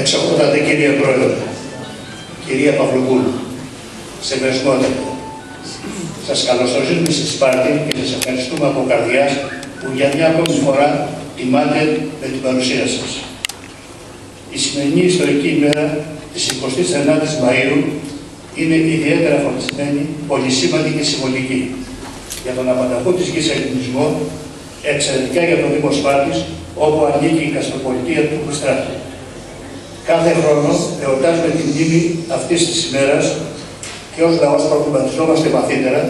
Εξοχότατε κύριε Πρόεδρε, κυρία Παυλοπούλου, σεβεσμότητα. Σας καλωσορίζουμε στη Σπάρτη και σας ευχαριστούμε από καρδιάς που για μια ακόμη φορά τιμάτε με την παρουσία σας. Η σημερινή ιστορική ημέρα της 29ης Μαΐου είναι ιδιαίτερα φορτισμένη, πολυσήμαντη και συμβολική για τον απανταχό της γης ελληνισμό, εξαιρετικά για τον Δήμο Σπάρτης, όπου ανήκει η καστροπολιτεία του Κουστράτου. Κάθε χρόνος εορτάζουμε την μνήμη αυτής της ημέρας και ως λαός προβληματιζόμαστε βαθύτερα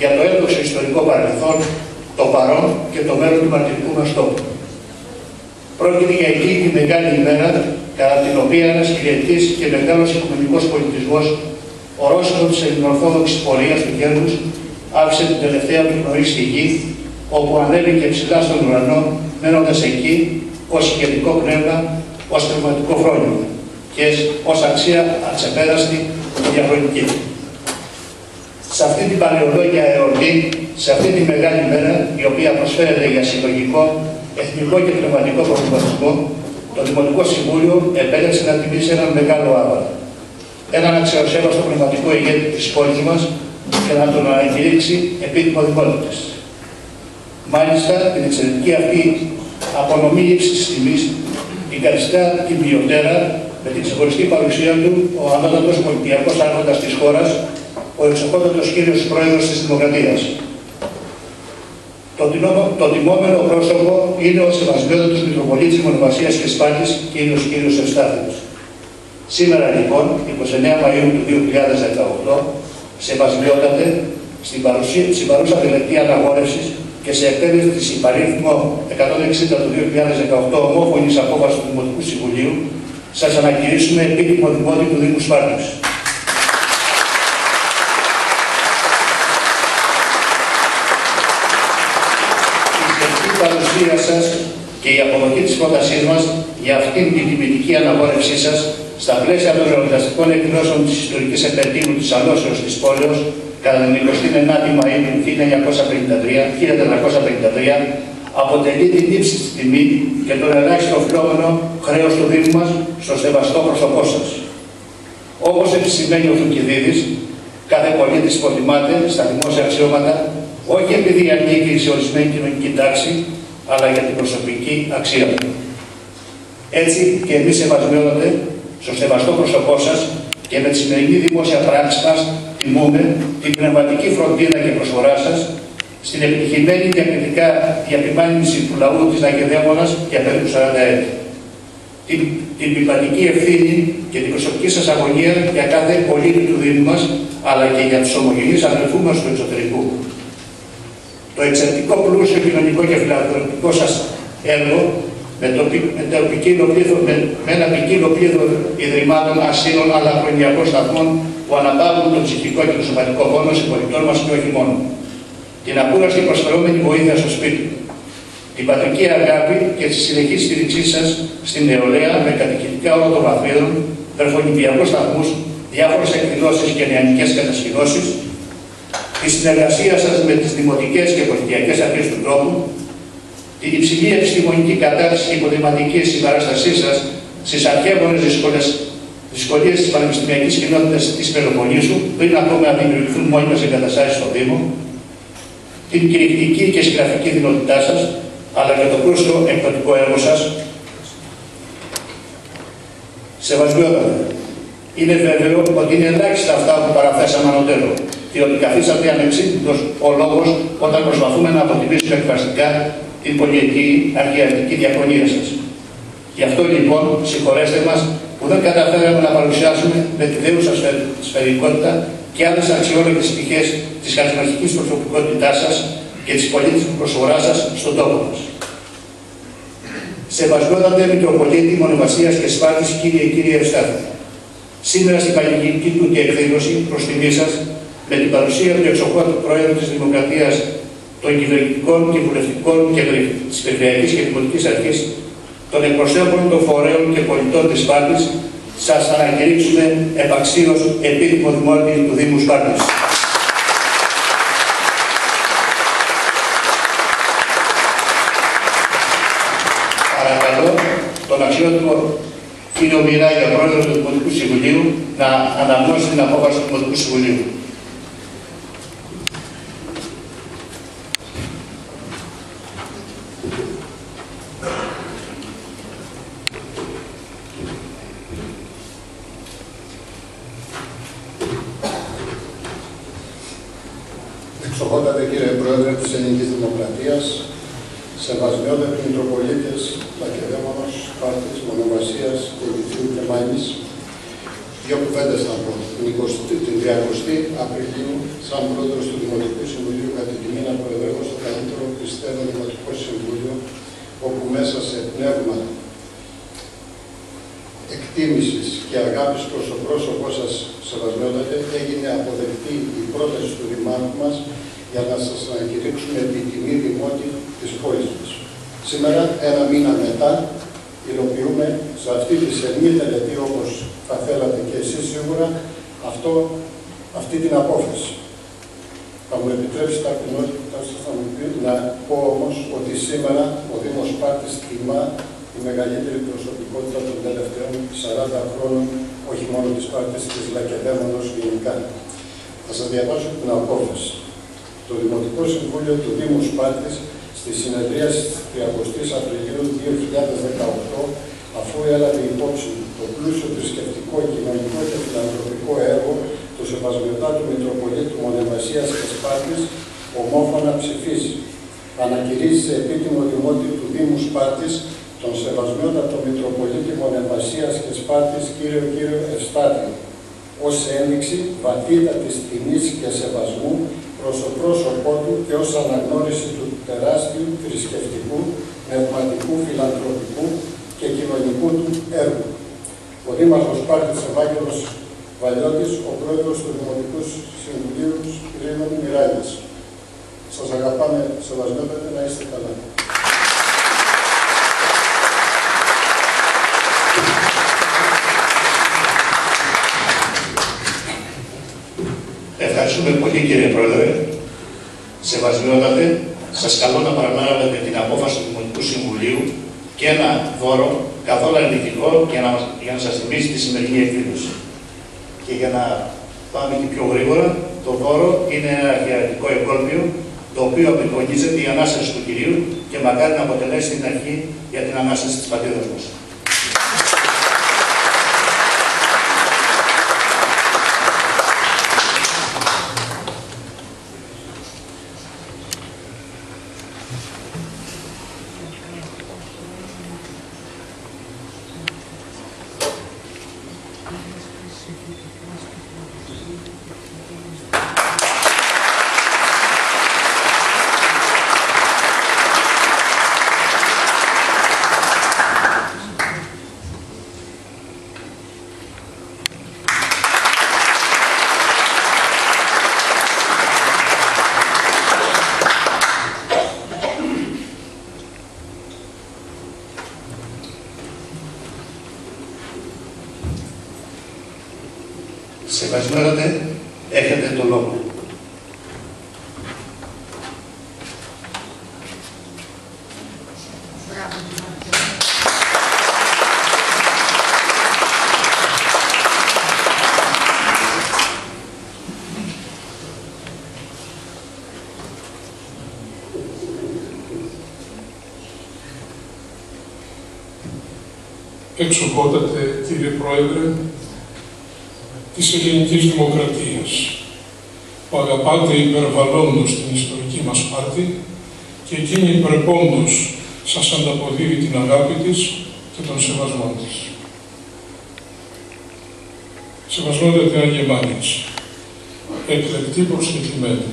για το έντοξο ιστορικό παρελθόν, το παρόν και το μέλλον του μαρτυρικού μας τόπου. Πρόκειται για εκείνη τη μεγάλη ημέρα κατά την οποία ένας κυριετής και μεγάλος οικουμενικός πολιτισμός, ορόσημο της ελληνοορθόδοξης πορείας του Κέρδους, άφησε την τελευταία του πνοή στη γη, όπου ανέβηκε ψηλά στον ουρανό, μένοντας εκεί ως ηγετικό πνεύμα, ως πνευματικό φρόνημα και ως αξία ατσεπέραστη και διαχρονική. Σε αυτή την παλαιολόγια εορτή, σε αυτή τη μεγάλη μέρα, η οποία προσφέρεται για συλλογικό, εθνικό και πνευματικό προβληματισμό, το Δημοτικό Συμβούλιο επέλεξε να τιμήσει έναν μεγάλο άβαρο. Έναν αξιοσέβαστο πνευματικό ηγέτη της πόλης μας και να τον ανακηρύξει επίτιμο δημότητα. Μάλιστα, την εξαιρετική αυτή απονομή ύψης τη τιμής την καθιστά την ποιοτέρα με την ξεχωριστή παρουσία του ο ανώτατος πολιτιακό άρχοντας της χώρας, ο εξοχότατος κύριος πρόεδρος της Δημοκρατίας. Το, το τιμόμενο πρόσωπο είναι ο Σεβασμιότατος Μητροπολίτης Μονοβασίας και Σπάκης, κύριος κύριος Ευστάθιος. Σήμερα λοιπόν, 29 Μαΐου του 2018, Σεβασμιότατε, στην, παρουσία, στην παρούσα τελετή αναγόρευσης και σε εκτέλεση της υπαρίθμο 160 του 2018 ομόφωνης απόφασης του Δημοτικού Συμβουλίου, σας ανακηρύσουμε επίτιμο δημότη του Δήμου Σπάρτης. παρουσία σας και η αποδοχή της πρότασής μας για αυτήν την τιμητική αναγόρευσή σας στα πλαίσια των εορταστικών εκδηλώσεων της ιστορικής επαιτίου της Αλώσεως της πόλεως κατά την 29η Μαΐου του 1453 αποτελεί την ύψη της τιμής και τον ελάχιστο φιλόμενο χρέος του Δήμου μας στο σεβαστό πρόσωπό σας. Όπως επισημαίνει ο Θουκυδίδη, κάθε πολίτης υποτιμάται στα δημόσια αξιώματα όχι επειδή ανήκει σε ορισμένη κοινωνική τάξη, αλλά για την προσωπική αξία του. Έτσι και εμείς σεβασμιότατε στο σεβαστό πρόσωπό σας και με τη σημερινή δημόσια πράξη μας τιμούμε την πνευματική φροντίδα και προσφορά σας στην επιτυχημένη διακριτικά διαπημάνηση του λαού της Ναγκεδέμονα για περίπου 40 έτη. Την, την πνευματική ευθύνη και την προσωπική σας αγωνία για κάθε πολίτη του Δήμου μας, αλλά και για τους ομογενείς αδελφούς μας του εξωτερικού το εξαιρετικό πλούσιο κοινωνικό και φιλανθρωπικό σας έργο με, το, με, το πλήθο, με, με ένα ποικίλο πλήθος ιδρυμάτων, ασύλων αλλά προνοιακών σταθμών που αναπαύουν τον ψυχικό και τον σωματικό πόνο συμπολιτών μας και όχι μόνο. Την ακούραστη προσφερόμενη βοήθεια στο σπίτι την πατρική αγάπη και τη συνεχή στήριξή σας στην νεολαία με κατοικητικά όλα των βαθμίδων, βρεφονιπιακού σταθμούς, διάφορες εκδηλώσεις και νεανικές κατασκηνώσεις, τη συνεργασία σας με τις δημοτικές και πολιτιακές αρχές του τρόπου, την υψηλή επιστημονική κατάρτιση και υποδηματική συμπαράστασή σας στις αρχαίγονε δυσκολίε της πανεπιστημιακής κοινότητας της Πελοποννήσου, πριν ακόμα δημιουργηθούν μόνιμες εγκαταστάσεις στο Δήμο, την κηρυκτική και συγγραφική δυνατότητά σας, αλλά και το πλούσιο εκδοτικό έργο σας. Σεβασμιότατα, είναι βέβαιο ότι είναι ελάχιστα αυτά που παραθέσαμε ανωτέρω διότι καθίσατε ανεξήγητος ο λόγος όταν προσπαθούμε να αποτιμήσουμε εκφραστικά την πολιετή αρχαιατική διαφωνία σας. Γι' αυτό λοιπόν συγχωρέστε μας που δεν καταφέραμε να παρουσιάσουμε με τη δέουσα σφαιρικότητα και άλλες αξιόλογες πτυχές της χαρισματικής προσωπικότητάς σας και της πολίτικης προσφοράς σας στον τόπο μας. Σεβασμιότατε Μητροπολίτη Μονομασίας και Σπάτης, κύριε κύριε Ευστάθη. Σήμερα στην παλιγική του και εκδήλωση προς τιμή σας με την παρουσία του εξοχότου Πρόεδρου της Δημοκρατίας των κυβερνητικών και βουλευτικών και της Περιφερειακής και Δημοτικής Αρχής, των εκπροσώπων των φορέων και πολιτών της Σπάρτης, σας ανακηρύξουμε επαξίως επίτιμο δημότη του Δήμου Σπάρτης. Παρακαλώ τον αξιότιμο είναι ομοιρά για πρόεδρο του Δημοτικού Συμβουλίου να αναγνώσει την απόφαση του Δημοτικού Συμβουλίου. Εξοχότατε κύριε Πρόεδρε της Ελληνικής Δημοκρατίας, σεβασμιότατοι Μητροπολίτες, Λακεδαίμονος, Πάρτης, Μονοβασίας και Λυθίου και Μάνης, δύο κουβέντες να πω. Την 30η Απριλίου, σαν πρόεδρος του Δημοτικού Συμβουλίου, κατά την τιμή να προεδρεύω στο καλύτερο πιστεύω Δημοτικό Συμβούλιο, όπου μέσα σε πνεύμα εκτίμησης και αγάπης προς το πρόσωπό σας, σεβασμιότατε, έγινε αποδεκτή η πρόταση του Δημάρχου μας για να σας ανακηρύξουμε την τιμή δημότη της πόλης μας. Σήμερα, ένα μήνα μετά, υλοποιούμε σε αυτή τη σελμή τελετή, όπως θα θέλατε και εσείς σίγουρα, αυτό, αυτή την απόφαση. Θα μου επιτρέψει τα κοινότητα σας να, μου πει, να πω όμως ότι σήμερα ο Δήμος Πάρτης τιμά η μεγαλύτερη προσωπικότητα των τελευταίων 40 χρόνων, όχι μόνο της Πάρτης, της Λακεδαίμονος γενικά. Θα σας διαβάσω την απόφαση. Το Δημοτικό Συμβούλιο του Δήμους Σπάρτης στη συνεδρία της 30 Απριλίου 2018, αφού έλαβε υπόψη το πλούσιο θρησκευτικό, κοινωνικό και φιλανθρωπικό έργο του Σεβασμιωτάτου Μητροπολίτου Μονεμασίας και Σπάρτης, ομόφωνα ψηφίσει. Ανακηρύσει σε επίτιμο δημότη του Δήμου Σπάρτης τον Σεβασμιότατο Μητροπολίτη Μονεμασίας και Σπάρτης κύριο κύριο Ευστάτιο, ως ένδειξη βαθύτατης τιμής και σεβασμού προς το πρόσωπό του και ως αναγνώριση του τεράστιου θρησκευτικού, πνευματικού, φιλανθρωπικού και κοινωνικού του έργου. Ο Δήμαρχος Πάρτης Ευάγγελος Βαλιώτης, ο Πρόεδρος του Δημοτικού Συμβουλίου κ. Μιράλης. Σας αγαπάμε, σεβασμιότατε, να είστε καλά. Ευχαριστούμε πολύ κύριε Πρόεδρε. Σεβασμιότατε, σας καλώ να παραλάβετε την απόφαση του Δημοτικού Συμβουλίου και ένα δώρο καθόλου ενδεικτικό για να, για να σας θυμίσει τη σημερινή εκδήλωση. Και για να πάμε και πιο γρήγορα, το δώρο είναι ένα αρχαιατικό εγκόλπιο το οποίο απεικονίζεται η Ανάσταση του Κυρίου και μακάρι να αποτελέσει την αρχή για την Ανάσταση της πατρίδας μας. Σεβασμένοτε, έχετε το λόγο. Εξοχότατε κύριε Πρόεδρε της ελληνικής δημοκρατίας, που αγαπάτε υπερβαλλόντως την ιστορική μας πάρτη και εκείνη υπερπόντως σας ανταποδίδει την αγάπη της και τον σεβασμό της. Σεβασμότατε Αγιεμάνης, εκλεκτή προσκεκλημένη.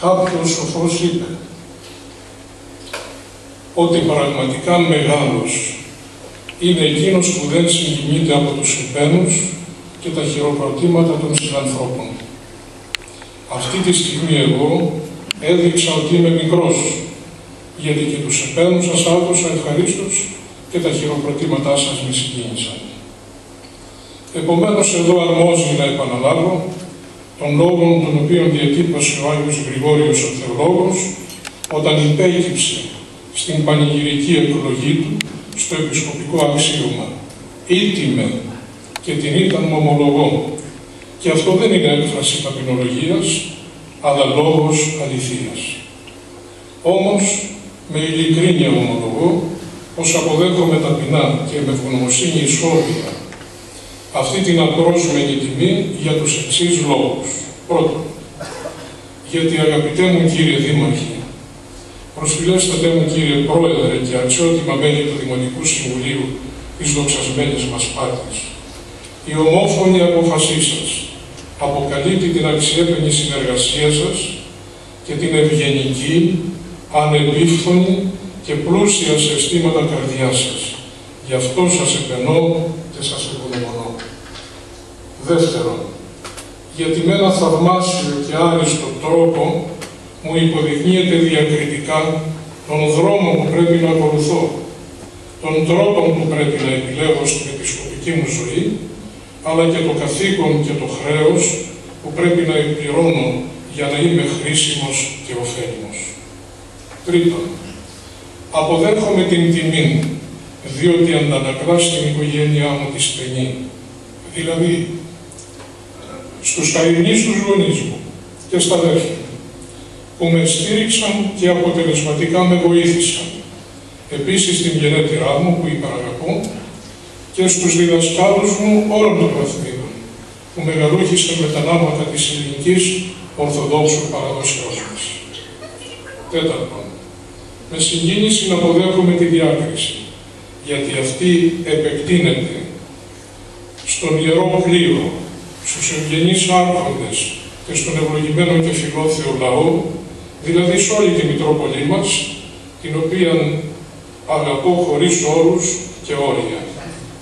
Κάποιος σοφός είπε ότι πραγματικά μεγάλος είναι εκείνος που δεν συγκινείται από τους επένους και τα χειροκροτήματα των συνανθρώπων. Αυτή τη στιγμή εγώ έδειξα ότι είμαι μικρός, γιατί και τους επένους σας άκουσα ευχαρίστως και τα χειροκροτήματά σας με συγκίνησαν. Επομένως εδώ αρμόζει να επαναλάβω τον λόγο τον οποίο διατύπωσε ο Άγιος Γρηγόριος ο Θεολόγος όταν υπέκυψε στην πανηγυρική εκλογή του στο επισκοπικό αξίωμα ήτιμε και την ήταν μου ομολογώ. Και αυτό δεν είναι έκφραση ταπεινολογίας, αλλά λόγος αληθείας. Όμως, με ειλικρίνεια ομολογώ, πως αποδέχομαι ταπεινά και με ευγνωμοσύνη ισόβια αυτή την απρόσμενη τιμή για τους εξής λόγους. Πρώτον, γιατί αγαπητέ μου κύριε Δήμαρχε, προσφυλέστατε μου κύριε Πρόεδρε και αξιότιμα μέλη του Δημοτικού Συμβουλίου της δοξασμένης μας Πάτης, η ομόφωνη απόφασή σας αποκαλύπτει την αξιέπαινη συνεργασία σας και την ευγενική, ανεπίφθονη και πλούσια σε αισθήματα καρδιάς σας. Γι' αυτό σας επενώ και σας ευγνωμονώ. Δεύτερον, γιατί με ένα θαυμάσιο και άριστο τρόπο μου υποδεικνύεται διακριτικά τον δρόμο που πρέπει να ακολουθώ, τον τρόπο που πρέπει να επιλέγω στην επισκοπική μου ζωή, αλλά και το καθήκον και το χρέος που πρέπει να εκπληρώνω για να είμαι χρήσιμος και ωφέλιμος. Τρίτον, αποδέχομαι την τιμή, διότι αντανακλά στην οικογένειά μου τη στενή. Δηλαδή, στους καημνείς τους γονείς μου και στα αδέρφια που με στήριξαν και αποτελεσματικά με βοήθησαν. Επίσης στην γενέτειρά μου που υπεραγαπώ και στους διδασκάλους μου όλων των βαθμίδων που μεγαλούχησαν με τα νάματα της ελληνικής Ορθοδόξου παραδοσιός μας. Τέταρτον, με συγκίνηση να αποδέχομαι τη διάκριση, γιατί αυτή επεκτείνεται στον Ιερό Πλοίο, στους ευγενείς άρχοντες και στον ευλογημένο και φιλόθεο λαό, δηλαδή σε όλη τη Μητρόπολη μας, την οποία αγαπώ χωρίς όρους και όρια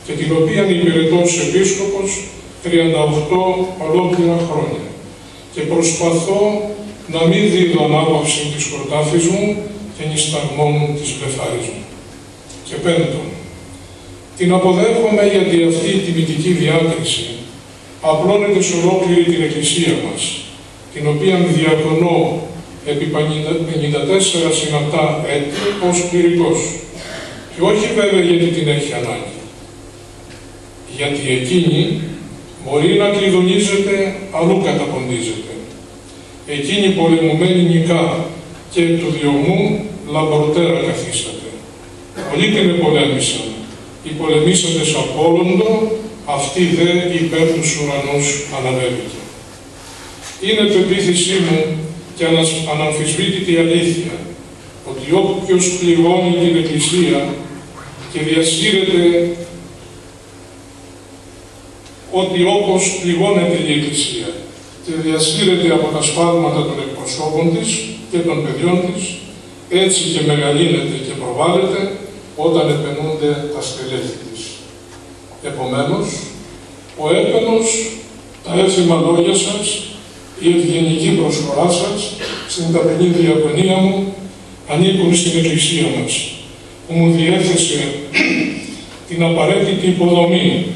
και την οποία υπηρετώ ως επίσκοπος 38 ολόκληρα χρόνια και προσπαθώ να μην δίδω ανάπαυση της κροτάφης μου και νησταγμών της μπεθάρης μου. Και πέμπτον, την αποδέχομαι γιατί αυτή η τιμητική διάκριση απλώνεται σε ολόκληρη την Εκκλησία μας, την οποία διακονώ επί 54 συναπτά έτη ως κληρικός. Και όχι βέβαια γιατί την έχει ανάγκη. Γιατί εκείνη μπορεί να κλειδονίζεται, αλλού καταποντίζεται. Εκείνη πολεμουμένη νικά και εκ του διωγμού λαμπορτέρα καθίσταται. Πολλοί και με πολέμησαν. Οι πολεμήσαντες Απόλλοντο, αυτή δε υπέρ τους ουρανούς αναβέβηκε. Είναι πεποίθησή μου και αναμφισβήτητη αλήθεια ότι όποιος πληγώνει την Εκκλησία και διασύρεται ότι όπως πληγώνεται η Εκκλησία και διασύρεται από τα σφάλματα των εκπροσώπων της και των παιδιών της, έτσι και μεγαλύνεται και προβάλλεται όταν επενούνται τα στελέχη της. Επομένως, ο έπαινος, τα έθιμα λόγια σας, η ευγενική προσφορά σας στην ταπεινή διαγωνία μου ανήκουν στην Εκκλησία μας, που μου διέθεσε την απαραίτητη υποδομή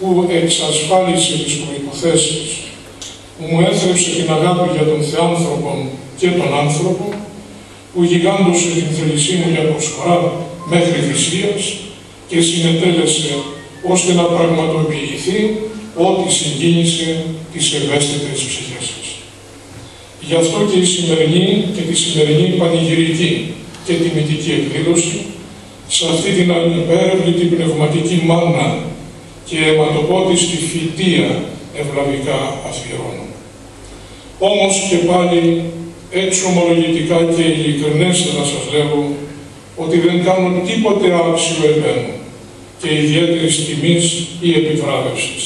που εξασφάλισε τις προϋποθέσεις, που μου έθρεψε την αγάπη για τον Θεάνθρωπο και τον άνθρωπο, που γιγάντωσε την θέλησή μου για προσφορά μέχρι θυσίας και συνετέλεσε ώστε να πραγματοποιηθεί ό,τι συγκίνησε τις ευαίσθητες ψυχές σας. Γι' αυτό και η σημερινή και τη σημερινή πανηγυρική και τιμητική εκδήλωση σε αυτή την ανυπέρευλητη πνευματική μάνα και αιματοπότιστη φυτεία ευλαβικά αφιερώνω. Όμως και πάλι έτσι ομολογητικά και ειλικρινέστερα σας λέγω ότι δεν κάνω τίποτε άξιο επένου και ιδιαίτερης τιμής ή επιβράβευσης,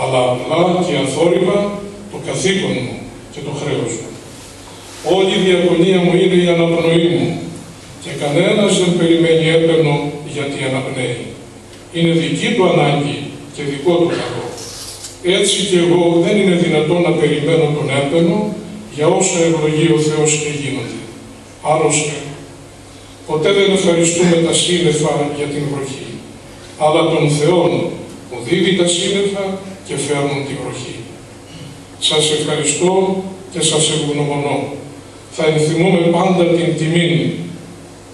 αλλά απλά και αθόρυβα το καθήκον μου και το χρέος μου. Όλη η διακονία μου είναι η αναπνοή μου και κανένας δεν περιμένει έπαινο γιατί αναπνέει. Είναι δική του ανάγκη και δικό του καλό. Έτσι και εγώ δεν είναι δυνατόν να περιμένω τον έπαινο για όσα ευλογεί ο Θεός και γίνονται. Άλλωστε, ποτέ δεν ευχαριστούμε τα σύννεφα για την βροχή, αλλά τον Θεό που δίδει τα σύννεφα και φέρνουν την βροχή. Σας ευχαριστώ και σας ευγνωμονώ. Θα ενθυμούμε πάντα την τιμή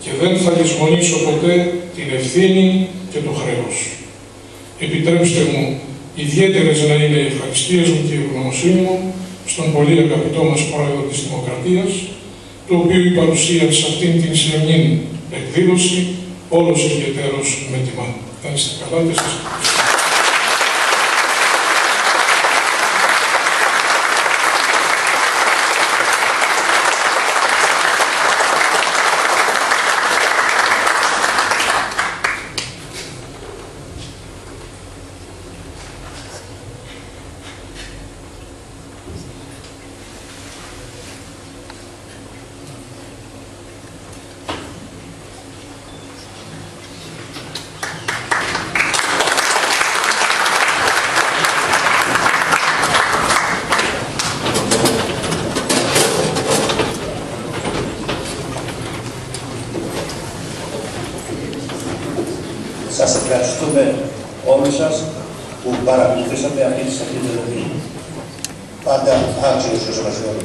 και δεν θα λησμονήσω ποτέ την ευθύνη και το χρέος. Επιτρέψτε μου ιδιαίτερες να είναι οι ευχαριστίες μου και η ευγνωμοσύνη μου στον πολύ αγαπητό μας πρόεδρο της Δημοκρατίας, το οποίο η παρουσία σε αυτήν την σημερινή εκδήλωση όλος ιδιαίτερος με τιμά. Να είστε καλά και σας Σας ευχαριστούμε όλους σας που παρακολουθήσατε αυτή τη σαφήνεια. Πάντα άξιος ο Σεβασιόλου.